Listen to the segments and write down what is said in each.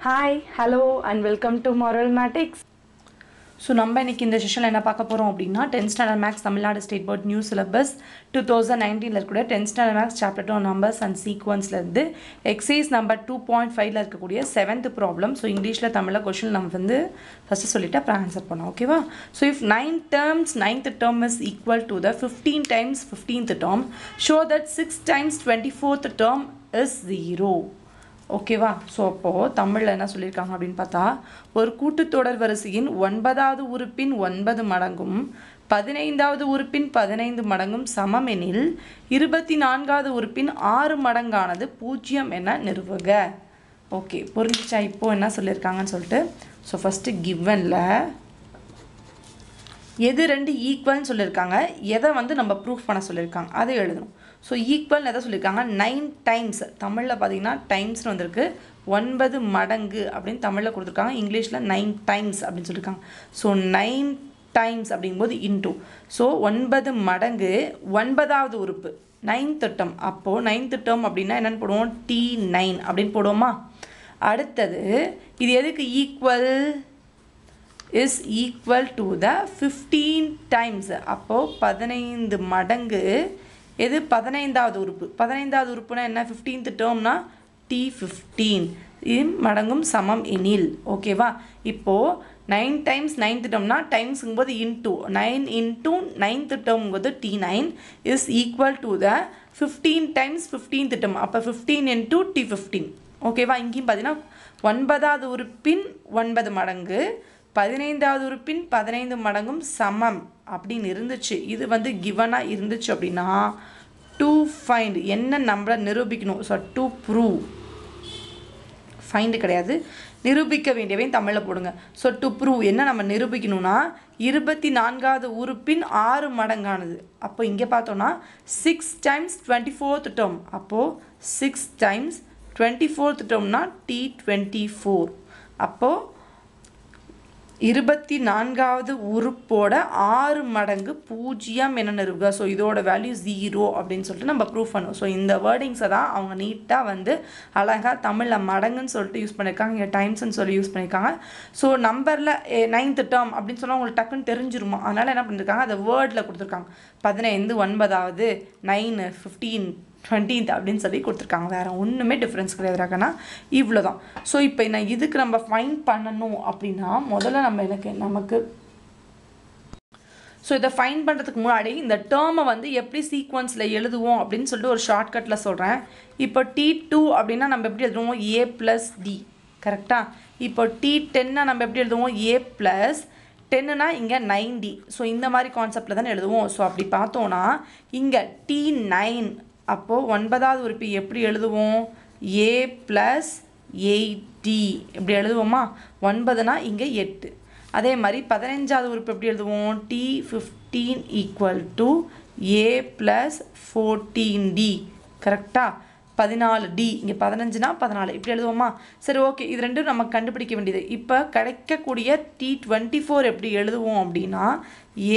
Hi hello and welcome to Marvel mathematics so நம்ம இன்றைக்கி இந்த செஷனில் என்ன பார்க்க போகிறோம் அப்படின்னா tenth standard maths Tamil Nadu state board new syllabus two thousand நைன்டீனில் இருக்கக்கூடிய tenth standard maths chapter two numbers and சீக்வன்ஸ்லேருந்து exercise number two point ஃபைவ்ல இருக்கக்கூடிய செவன்த் ப்ராப்ளம் ஸோ இங்கிலீஷில் தமிழில் கொஷின் நம்ம வந்து ஃபஸ்ட்டு சொல்லிவிட்டு அப்புறம் ஆன்சர் பண்ணோம் ஓகேவா so if nine terms ninth term is equal to the fifteen times fifteenth term show that six times twenty fourth term is zero ஓகேவா ஸோ அப்போது தமிழில் என்ன சொல்லியிருக்காங்க அப்படின்னு பார்த்தா ஒரு கூட்டுத்தொடர் வரிசையின் ஒன்பதாவது உறுப்பின் ஒன்பது மடங்கும் பதினைந்தாவது உறுப்பின் பதினைந்து மடங்கும் சமம் எனில் இருபத்தி நான்காவது உறுப்பின் ஆறு மடங்கானது பூஜ்ஜியம் என நிறுவுக. ஓகே புரிஞ்சிச்சா? இப்போது என்ன சொல்லியிருக்காங்கன்னு சொல்லிட்டு ஸோ ஃபஸ்ட்டு கிவனில் எது ரெண்டு ஈக்குவல்னு சொல்லியிருக்காங்க. எதை வந்து நம்ம ப்ரூஃப் பண்ண சொல்லியிருக்காங்க. அதை எழுதணும். ஸோ ஈக்குவல்னு எதை சொல்லியிருக்காங்க நைன் டைம்ஸ் தமிழில் பார்த்தீங்கன்னா டைம்ஸ்னு வந்திருக்கு. ஒன்பது மடங்கு அப்படின்னு தமிழில் கொடுத்துருக்காங்க. இங்கிலீஷில் நைன் டைம்ஸ் அப்படின்னு சொல்லியிருக்காங்க ஸோ நைன் டைம்ஸ் அப்படிங்கும்போது இன்டூ ஸோ ஒன்பது மடங்கு ஒன்பதாவது உறுப்பு. நைன்த் டேர்ம் அப்போது நைன்த் டேர்ம் அப்படின்னா என்னென்னு போடுவோம்? டி நைன் அப்படின்னு போடுவோமா? அடுத்தது இது எதுக்கு equal is equal to the fifteen times அப்போது பதினைந்து மடங்கு எது பதினைந்தாவது உறுப்பு? பதினைந்தாவது உறுப்புனா என்ன? ஃபிஃப்டீன்த் டேர்ம்னா டி ஃபிஃப்டீன் மடங்கும் சமம் எனில். ஓகேவா இப்போது நைன் டைம்ஸ் நைன்த் டேர்ம்னா டைம்ஸுங்கும்போது into nine into ninth டேர்ம்ங்கும்போது T nine is equal to the fifteen times fifteenth term அப்போ ஃபிஃப்டீன் இன்டூ டி ஃபிஃப்டீன் ஓகேவா இங்கேயும் பார்த்தீங்கன்னா ஒன்பதாவது உறுப்பின் ஒன்பது மடங்கு பதினைந்தாவது உறுப்பின் பதினைந்து மடங்கும் சமம் அப்படின்னு இருந்துச்சு. இது வந்து கிவனாக இருந்துச்சு அப்படின்னா டு ஃபைண்ட் என்ன நம்மளை நிரூபிக்கணும்? ஸோ டு ப்ரூவ் ஃபைண்டு கிடையாது. நிரூபிக்க வேண்டியவையும் தமிழில் போடுங்க. ஸோ டு ப்ரூவ் என்ன நம்ம நிரூபிக்கணும்னா இருபத்தி நான்காவது உறுப்பின் ஆறு மடங்கானது. அப்போ இங்கே பார்த்தோன்னா six times twenty fourth term அப்போது சிக்ஸ் டைம்ஸ் டுவெண்ட்டி ஃபோர்த் டேர்ம்னா டி டுவெண்ட்டி ஃபோர் அப்போது இருபத்தி நான்காவது உறுப்போட ஆறு மடங்கு பூஜ்ஜியம் என்ன நிறுவுக ஸோ இதோட வேல்யூ ஜீரோ அப்படின்னு சொல்லிட்டு நம்ம ப்ரூவ் பண்ணுவோம். ஸோ இந்த வேர்டிங்ஸை தான் அவங்க நீட்டாக வந்து அழகாக தமிழில் மடங்குன்னு சொல்லிட்டு யூஸ் பண்ணியிருக்காங்க. இங்கே டைம்ஸ்ன்னு சொல்லி யூஸ் பண்ணியிருக்காங்க. ஸோ நம்பரில் நைன்த்து டேர்ம் அப்படின்னு சொன்னால் உங்களுக்கு டக்குன்னு தெரிஞ்சிருமா? அதனால் என்ன பண்ணியிருக்காங்க அதை வேர்டில் கொடுத்துருக்காங்க. பதினைந்து ஒன்பதாவது நைனு ஃபிஃப்டீன் டுவெண்ட்டீன்த் அப்படின்னு சொல்லி கொடுத்துருக்காங்க. வேறு ஒன்றுமே டிஃப்ரென்ஸ் கிடையாது ரகனா. இவ்வளோ தான் ஸோ இப்போ நான் இதுக்கு நம்ம ஃபைன் பண்ணணும் அப்படின்னா முதல்ல நம்ம எனக்கு நமக்கு ஸோ இதை ஃபைன் பண்ணுறதுக்கு முன்னாடி இந்த டேர்மை வந்து எப்படி சீக்வன்ஸில் எழுதுவோம் அப்படின்னு சொல்லிட்டு ஒரு ஷார்ட்கட்டில் சொல்கிறேன் இப்போ டி டூ அப்படின்னா நம்ம எப்படி எழுதுவோம்? ஏ ப்ளஸ் டி கரெக்டாக இப்போ டி டென்னா நம்ம எப்படி எழுதுவோம்? ஏ ப்ளஸ் டென்னுனா இங்கே நைன்டி ஸோ இந்த மாதிரி கான்செப்டில் தானே எழுதுவோம். ஸோ அப்படி பார்த்தோன்னா இங்கே டி நைன் அப்போது ஒன்பதாவது உறுப்பு எப்படி எழுதுவோம்? ஏ ப்ளஸ் எயிட்டி இப்படி எழுதுவோமா? ஒன்பதுனா இங்கே எட்டு. அதே மாதிரி பதினஞ்சாவது உறுப்பு எப்படி எழுதுவோம்? T fifteen equal to A plus fourteen D கரெக்டாக பதினாலு டி இங்கே பதினஞ்சுனா பதினாலு. இப்படி எழுதுவோமா? சரி ஓகே இது ரெண்டும் நம்ம கண்டுபிடிக்க வேண்டியது. இப்போ கிடைக்கக்கூடிய டி டுவெண்ட்டி ஃபோர் எப்படி எழுதுவோம் அப்படின்னா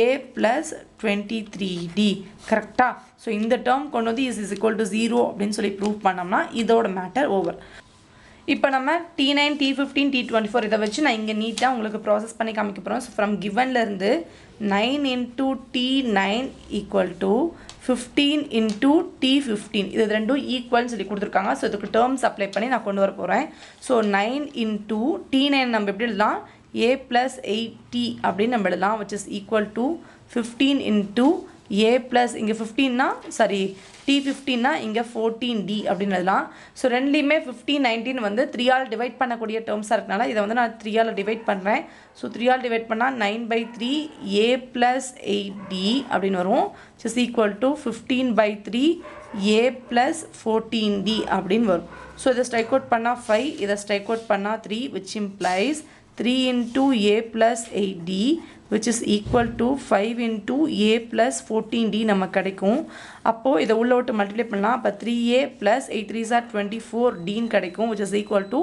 A plus twenty three D கரெக்டாக ஸோ இந்த டேர்ம் கொண்டு வந்து is is equal to zero அப்படின்னு சொல்லி ப்ரூவ் பண்ணோம்னா இதோட மேட்டர் ஓவர் இப்போ நம்ம T nine T fifteen T twenty four இதை வச்சு நான் இங்கே நீட்டாக உங்களுக்கு ப்ராசஸ் பண்ணி காமிக்க போகிறோம் so from கிவன்லேருந்து nine into T nine equal to fifteen into T fifteen இது ரெண்டும் ஈக்குவல்னு சொல்லி கொடுத்துருக்காங்க. ஸோ இதுக்கு டேர்ம்ஸ் அப்ளை பண்ணி நான் கொண்டு வர போகிறேன் so nine into T nine நம்ம எப்படி எழுதலாம்? ஏ ப்ளஸ் எயிட்டி அப்படின்னு நம்ம எழுதலாம் which is equal to fifteen into A plus இங்கே ஃபிஃப்டீன்னா சாரி டி ஃபிஃப்டீன்னா இங்கே ஃபோர்டீன் டி அப்படின்னு எழுதலாம் ஸோ ரெண்டுலேயுமே ஃபிஃப்டீன் நைன்டீன் வந்து த்ரீயால் டிவைட் பண்ணக்கூடிய டேர்ம்ஸாக இருக்கனால இதை வந்து நான் த்ரீயால் டிவைட் பண்ணுறேன் ஸோ த்ரீயால் டிவைட் பண்ணால் nine by three A plus eight D அப்படின்னு வரும். Is equal to fifteen by three A plus fourteen D அப்படின்னு வரும். ஸோ இதை ஸ்ட்ரைக் அவுட் பண்ணால் ஃபைவ் இதை ஸ்ட்ரைக் அவுட் பண்ணால் three which implies three into A plus eight D which is equal to 5 into a plus 14d நமக்கு கிடைக்கும். அப்போது இதை உள்ள விட்டு மல்டிப்ளை பண்ணலாம். அப்போ three A plus eight three sir twenty four டின்னு கிடைக்கும் which இஸ் ஈக்குவல் to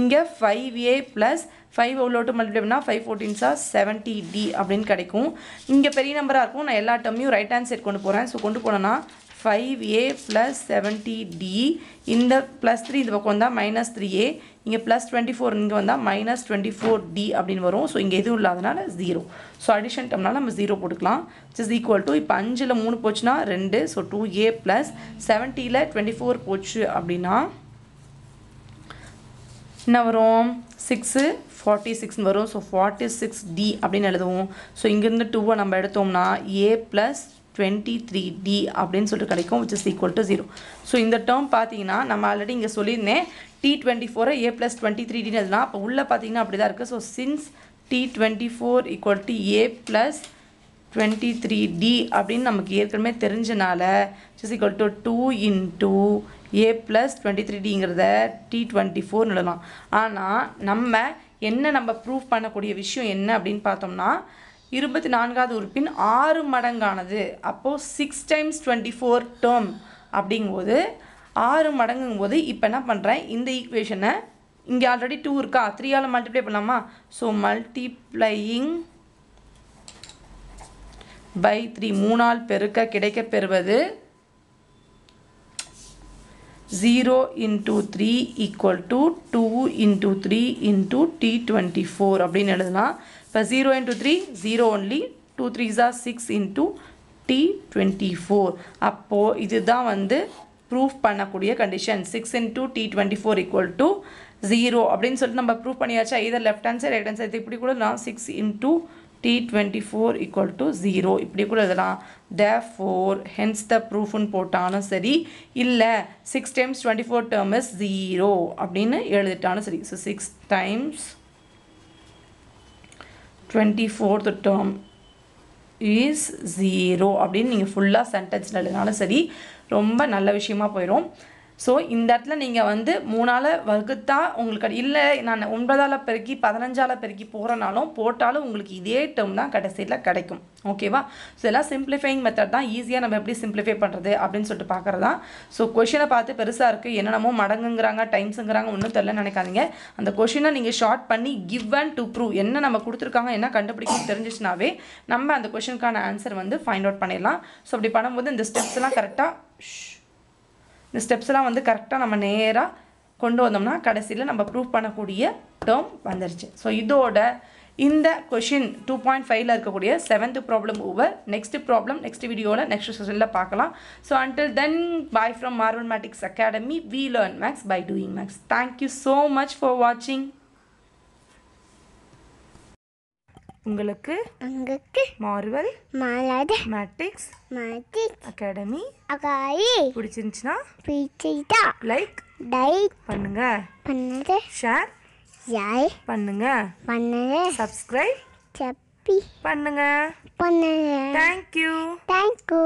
இங்கே ஃபைவ் ஏ ப்ளஸ் ஃபைவ் உள்ள விட்டு மல்டிப்ளை பண்ணால் five fourteen sir seventy D அப்படின்னு கிடைக்கும். இங்கே பெரிய நம்பராக இருக்கும். நான் எல்லா டம்மையும் ரைட் ஹேண்ட் சைட் கொண்டு போகிறேன் ஸோ கொண்டு போனேன்னா five A plus seventy D இந்த ப்ளஸ் த்ரீ இந்த பக்கம் வந்தால் மைனஸ் த்ரீ ஏ இங்கே ப்ளஸ் டுவெண்ட்டி ஃபோர் இங்கே வந்தால் மைனஸ் டுவெண்ட்டி ஃபோர் டி அப்படின்னு வரும். ஸோ இங்கே எதுவும் இல்லாதனால ஜீரோ ஸோ அடிஷன் டம்னால நம்ம ஜீரோ போட்டுக்கலாம். இஸ் ஈக்குவல் டு இப்போ அஞ்சில் மூணு போச்சுன்னா ரெண்டு. ஸோ டூ ஏ ப்ளஸ் செவன்ட்டியில் டுவெண்ட்டி ஃபோர் போச்சு அப்படின்னா என்ன வரும்? சிக்ஸு ஃபார்ட்டி சிக்ஸ்னு வரும். ஸோ ஃபார்ட்டி சிக்ஸ் டி அப்படின்னு எழுதுவோம். ஸோ இங்கேருந்து டூவை நம்ம எடுத்தோம்னா a plus twenty three d அப்படின்னு சொல்லிட்டு கிடைக்கும் which is equal to zero so இந்த டேர்ம் பார்த்தீங்கன்னா நம்ம ஆல்ரெடி இங்கே சொல்லியிருந்தேன் டி டுவெண்ட்டி ஃபோரை ஏ ப்ளஸ் டுவெண்ட்டி த்ரீ டின்னு எழுதலாம் அப்போ உள்ளே பார்த்தீங்கன்னா அப்படி தான் இருக்குது so since t twenty four equal to a plus twenty three d அப்படின்னு நமக்கு ஏற்கனவே தெரிஞ்சனால is equal to two into a plus twenty three டிங்கிறத D twenty ஃபோர்னு எழுதலாம் ஆனால் நம்ம என்ன நம்ம ப்ரூவ் பண்ணக்கூடிய விஷயம் என்ன அப்படின்னு பார்த்தோம்னா இருபத்தி நான்காவது உறுப்பின் ஆறு மடங்கானது. அப்போது six times twenty four term அப்படிங்கும்போது ஆறு மடங்கும்போது இப்போ என்ன பண்ணுறேன் இந்த ஈக்குவேஷனை இங்கே ஆல்ரெடி டூ இருக்கா? த்ரீயால் மல்டிப்ளை பண்ணலாமா? ஸோ மல்டிப்ளையிங் பை த்ரீ மூணால் பெருக்க கிடைக்க பெறுவது zero into three equal to two into three into t twenty four அப்படின்னு எழுதலாம் இப்போ zero into three zero only two three ஜா six into t twenty four அப்போது இதுதான் வந்து ப்ரூஃப் பண்ணக்கூடிய condition six into t twenty four equal to zero அப்படின்னு சொல்லிட்டு நம்ம ப்ரூவ் பண்ணியாச்சா? Either left hand side right hand side இப்படி கூட நான் six into T twenty four equal to zero இப்படி கூட எழுதலாம். த ஃபோர் ஹென்ஸ் த ப்ரூஃப்னு போட்டாலும் சரி இல்லை six times twenty four term is zero அப்படின்னு எழுதிட்டாலும் சரி. So six times twenty fourth term is zero அப்படின்னு நீங்கள் ஃபுல்லாக சென்டென்ஸில் எழுதினாலும் சரி ரொம்ப நல்ல விஷயமா போயிடும் ஸோ இந்த இடத்துல நீங்கள் வந்து மூணால் வகுத்தா உங்களுக்கு இல்லை நான் ஒன்பதால் பெருக்கி பதினஞ்சால் பெருக்கி போகிறனாலும் போட்டாலும் உங்களுக்கு இதே டேர்ம் தான் கடைசியில் கிடைக்கும். ஓகேவா ஸோ எல்லாம் சிம்பிளிஃபைங் மெத்தட் தான். ஈஸியாக நம்ம எப்படி சிம்பிளிஃபை பண்ணுறது அப்படின்னு சொல்லிட்டு பார்க்குறது தான் ஸோ கொஷினை பார்த்து பெருசாக இருக்குது என்னென்னமோ மடங்குங்கிறாங்க டைம்ஸுங்கிறாங்க ஒன்றும் தெரில நினைக்காதீங்க. அந்த கொஷினை நீங்கள் ஷார்ட் பண்ணி கிவ் அண்ட் டு ப்ரூவ் என்ன நம்ம கொடுத்துருக்காங்க என்ன கண்டுபிடிக்கும் தெரிஞ்சிச்சுனாவே நம்ம அந்த கொஷனுக்கான ஆன்சர் வந்து ஃபைண்ட் அவுட் பண்ணிடலாம். ஸோ அப்படி பண்ணும்போது இந்த ஸ்டெப்ஸ்லாம் கரெக்டாக இந்த ஸ்டெப்ஸ் எல்லாம் வந்து கரெக்டாக நம்ம நேராக கொண்டு வந்தோம்னா கடைசியில் நம்ம ப்ரூவ் பண்ணக்கூடிய டேர்ம் வந்துருச்சு. ஸோ இதோட இந்த கொஷின் டூ பாயிண்ட் ஃபைவ்ல இருக்கக்கூடிய seventh problem over next problem next வீடியோவில் நெக்ஸ்ட் செஷனில் பார்க்கலாம். So until then bye from Marvel Matics Academy we learn maths by doing maths thank you so much for வாட்சிங் உங்களுக்கு உங்களுக்கு மார்வல் மலர் மேட்டிக்ஸ் மாட்டி அகாடமி அகாயி பிடிச்சிருந்துச்சுன்னா பிடிச்சா லைக் லைக் பண்ணுங்க. பண்ணது ஷேர் யாய் பண்ணுங்க. பண்ணது சப்ஸ்கிரைப் சப்பி பண்ணுங்க. பண்ணது தேங்க்யூ தேங்க்யூ